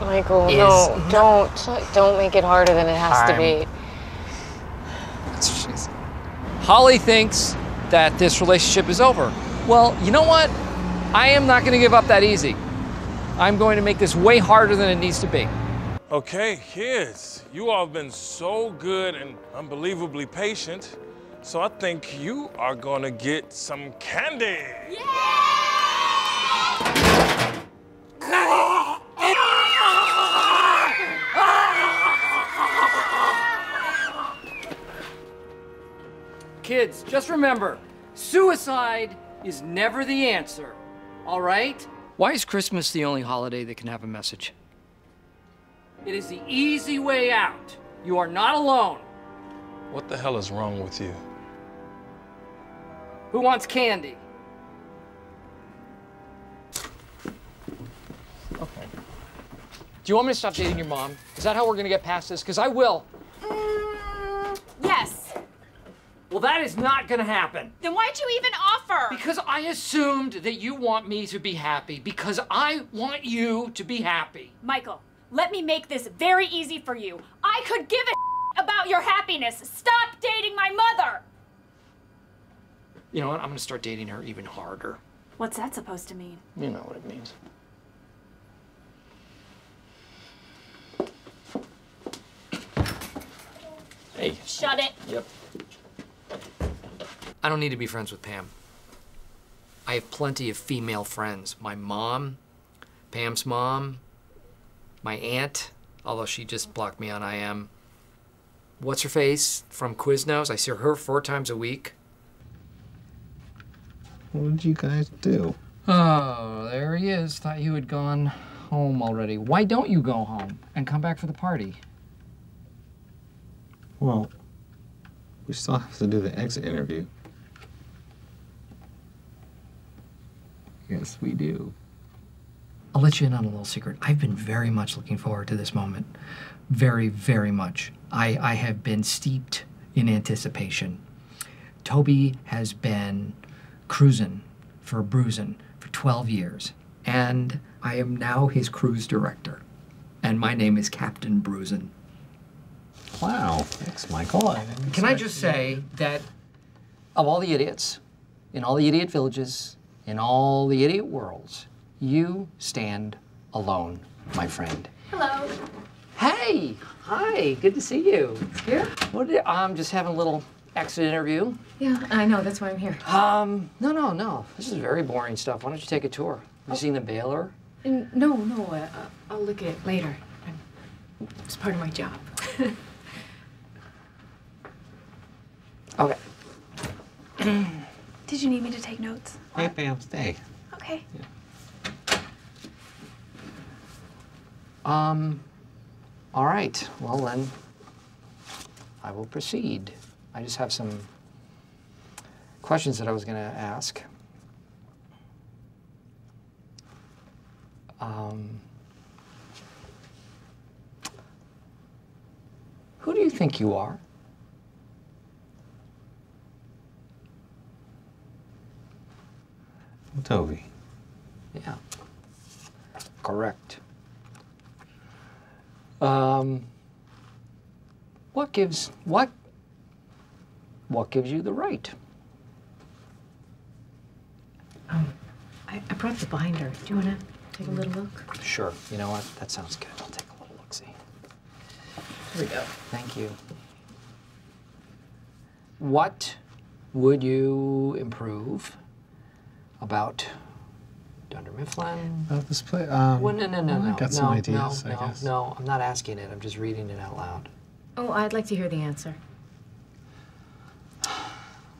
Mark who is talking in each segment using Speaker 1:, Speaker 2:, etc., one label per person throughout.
Speaker 1: Michael,
Speaker 2: is
Speaker 1: no, don't, don't make it harder than it has to
Speaker 2: I'm-
Speaker 1: be.
Speaker 2: Holly thinks that this relationship is over. Well, you know what? I am not going to give up that easy. I'm going to make this way harder than it needs to be.
Speaker 3: Okay, kids, you all have been so good and unbelievably patient. So I think you are gonna get some candy.
Speaker 2: Kids, just remember suicide is never the answer, all right? Why is Christmas the only holiday that can have a message? It is the easy way out. You are not alone.
Speaker 3: What the hell is wrong with you?
Speaker 2: Who wants candy? Okay. Do you want me to stop dating your mom? Is that how we're gonna get past this? Because I will.
Speaker 4: Yes.
Speaker 2: Well, that is not gonna happen.
Speaker 4: Then why'd you even offer?
Speaker 2: Because I assumed that you want me to be happy. Because I want you to be happy.
Speaker 4: Michael, let me make this very easy for you. I could give a about your happiness. Stop dating my mother.
Speaker 2: You know what? I'm gonna start dating her even harder.
Speaker 4: What's that supposed to mean?
Speaker 2: You know what it means. Hey.
Speaker 4: Shut it.
Speaker 2: Yep. I don't need to be friends with Pam. I have plenty of female friends. My mom, Pam's mom, my aunt, although she just blocked me on IM. What's her face from Quiznos? I see her four times a week.
Speaker 5: What did you guys do?
Speaker 2: Oh, there he is. Thought you had gone home already. Why don't you go home and come back for the party?
Speaker 5: Well, we still have to do the exit interview.
Speaker 2: Yes, we do. I'll let you in on a little secret. I've been very much looking forward to this moment. Very, very much. I, I have been steeped in anticipation. Toby has been cruising for bruising for 12 years, and I am now his cruise director. And my name is Captain Bruisin.
Speaker 5: Wow, thanks, Michael. I
Speaker 2: Can I just say that of all the idiots in all the idiot villages, in all the idiot worlds, you stand alone, my friend.
Speaker 4: Hello.
Speaker 2: Hey, hi, good to see you. Here? What did, I'm just having a little exit interview.
Speaker 1: Yeah, I know. That's why I'm here.
Speaker 2: Um, no, no, no. This is very boring stuff. Why don't you take a tour? Have you seen the
Speaker 1: baler? No, no. Uh, I'll look at it later. I'm- It's part of my job.
Speaker 2: Okay.
Speaker 4: Did you need me to take notes?
Speaker 5: Hey, Pam, stay.
Speaker 4: Okay.
Speaker 2: Um, all right. Well, then, I will proceed. I just have some questions that I was going to ask. Um, who do you think you are?
Speaker 5: Toby.
Speaker 2: Yeah. Correct. Um, what gives what what gives you the right?
Speaker 1: I, I brought the binder. Do you want to take a little look?
Speaker 2: Sure. You know what? That sounds good. I'll take a little look. See.
Speaker 1: Here we go.
Speaker 2: Thank you. What would you improve about Dunder Mifflin?
Speaker 5: About this play? Um,
Speaker 2: well, no, no, no,
Speaker 5: well,
Speaker 2: no.
Speaker 5: I got
Speaker 2: no,
Speaker 5: some ideas,
Speaker 2: no,
Speaker 5: I
Speaker 2: no,
Speaker 5: guess.
Speaker 2: No, I'm not asking it. I'm just reading it out loud.
Speaker 1: Oh, I'd like to hear the answer.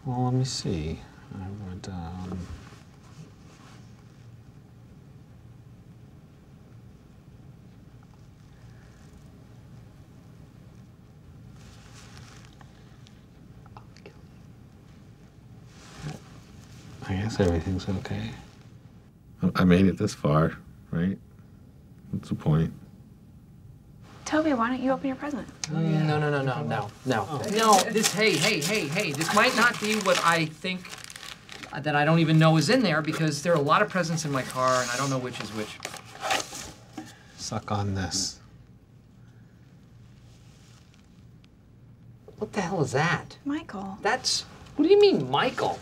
Speaker 5: Well, let me see. I would. Um, guess everything's okay. I- I made it this far, right? What's the point?
Speaker 4: Toby, why don't you open your present?
Speaker 2: Mm, no, no, no, no, no, no, oh. no. This, hey, hey, hey, hey, this might not be what I think that I don't even know is in there because there are a lot of presents in my car and I don't know which is which.
Speaker 5: Suck on this.
Speaker 2: What the hell is that?
Speaker 6: Michael.
Speaker 2: That's. What do you mean, Michael?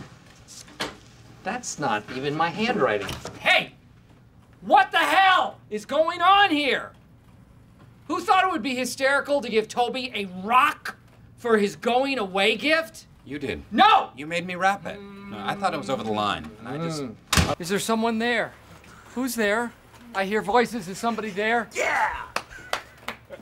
Speaker 2: That's not even my handwriting. Hey! What the hell is going on here? Who thought it would be hysterical to give Toby a rock for his going away gift?
Speaker 7: You did.
Speaker 2: No!
Speaker 7: You made me wrap it. No, I thought it was over the line, and I just. Hmm.
Speaker 2: Is there someone there? Who's there? I hear voices. Is somebody there? Yeah!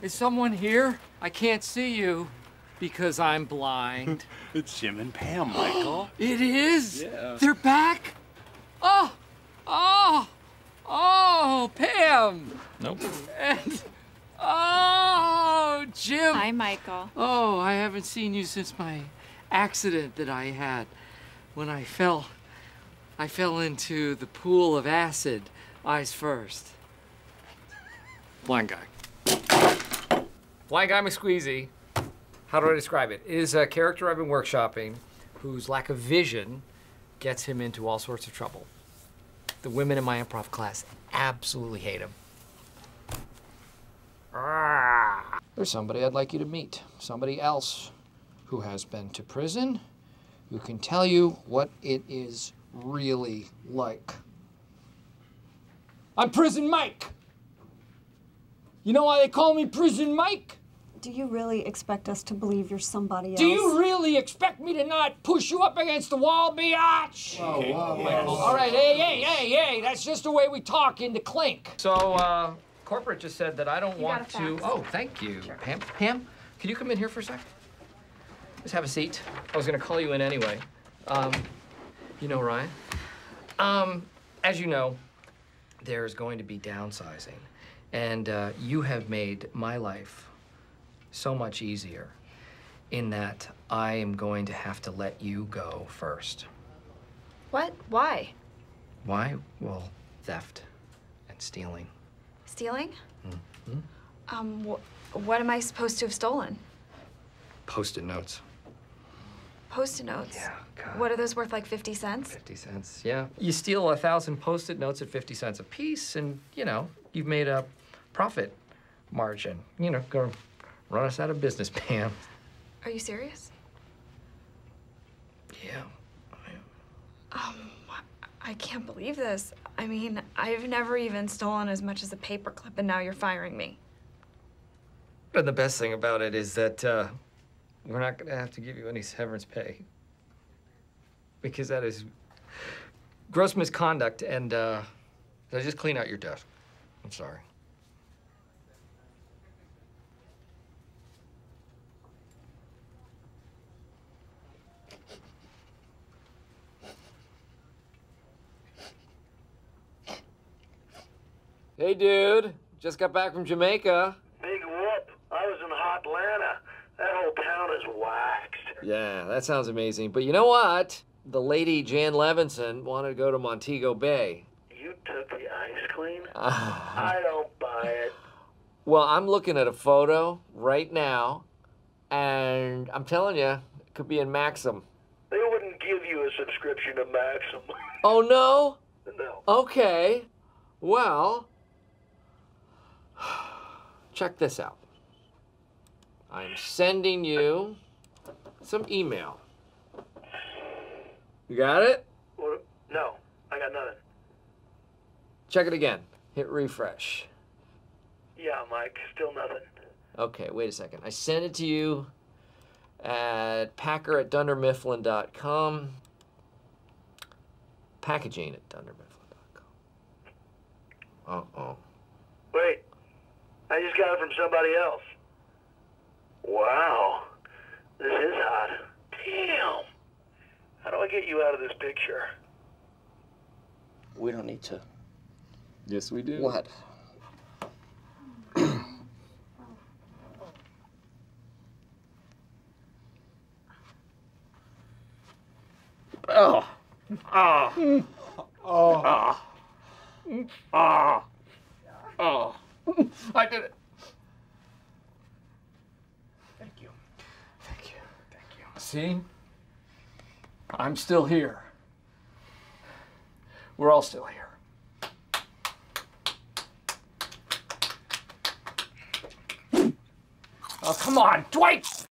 Speaker 2: Is someone here? I can't see you because I'm blind.
Speaker 8: It's Jim and Pam, Michael.
Speaker 2: It is?
Speaker 8: Yeah.
Speaker 2: They're back? Oh! Oh! Oh, Pam!
Speaker 8: Nope.
Speaker 2: And oh, Jim!
Speaker 6: Hi, Michael.
Speaker 2: Oh, I haven't seen you since my accident that I had when I fell. I fell into the pool of acid, eyes first. Blind guy. Blind guy McSqueezy. How do I describe it? It is a character I've been workshopping whose lack of vision gets him into all sorts of trouble. The women in my improv class absolutely hate him. There's somebody I'd like you to meet. Somebody else who has been to prison, who can tell you what it is really like. I'm Prison Mike. You know why they call me Prison Mike?
Speaker 9: Do you really expect us to believe you're somebody else?
Speaker 2: Do you really expect me to not push you up against the wall, biatch? All right, hey, hey, hey, hey, that's just the way we talk in the clink. So, uh, corporate just said that I don't want to. Oh, thank you. Pam, Pam, can you come in here for a sec? Just have a seat. I was gonna call you in anyway. Um, you know Ryan. Um, as you know, there's going to be downsizing, and uh, you have made my life so much easier in that I am going to have to let you go first.
Speaker 6: What? Why?
Speaker 2: Why? Well, theft and stealing.
Speaker 6: Stealing?
Speaker 2: Mhm.
Speaker 6: Um, wh- what am I supposed to have stolen?
Speaker 2: Post-it notes.
Speaker 6: Post-it notes.
Speaker 2: Yeah, God.
Speaker 6: What are those worth? Like 50 cents?
Speaker 2: 50 cents, yeah. You steal a thousand post-it notes at 50 cents a piece, and, you know, you've made a profit margin. You know, gonna run us out of business, Pam.
Speaker 6: Are you serious?
Speaker 2: Yeah.
Speaker 6: Um, I can't believe this. I mean, I've never even stolen as much as a paperclip, and now you're firing me.
Speaker 2: And the best thing about it is that uh, we're not going to have to give you any severance pay. Because that is gross misconduct, and uh, so just clean out your desk. I'm sorry. Hey, dude. Just got back from Jamaica.
Speaker 10: Big whoop. I was in hot Atlanta. That whole town is waxed.
Speaker 2: Yeah, that sounds amazing. But you know what? The lady Jan Levinson wanted to go to Montego Bay.
Speaker 10: You took the ice
Speaker 2: queen?
Speaker 10: I don't buy it.
Speaker 2: Well, I'm looking at a photo right now, and I'm telling you, it could be in Maxim.
Speaker 10: They wouldn't give you a subscription to Maxim.
Speaker 2: Oh, no?
Speaker 10: no.
Speaker 2: Okay. Well, check this out. I'm sending you some email. You got it?
Speaker 10: No, I got nothing.
Speaker 2: Check it again. Hit refresh.
Speaker 10: Yeah, Mike, still nothing.
Speaker 2: Okay, wait a second. I sent it to you at packer at dundermifflin.com. Packaging at dundermifflin.com. Uh-oh.
Speaker 10: Wait, I just got it from somebody else. Wow, this is hot. Damn. How do I get you out of this picture?
Speaker 8: We don't need to.
Speaker 7: Yes, we do.
Speaker 8: What?
Speaker 2: Oh. Oh. Oh. Oh. Oh. I did it. Thank you. Thank you. Thank you. See? I'm still here. We're all still here. Oh, come on, Dwight!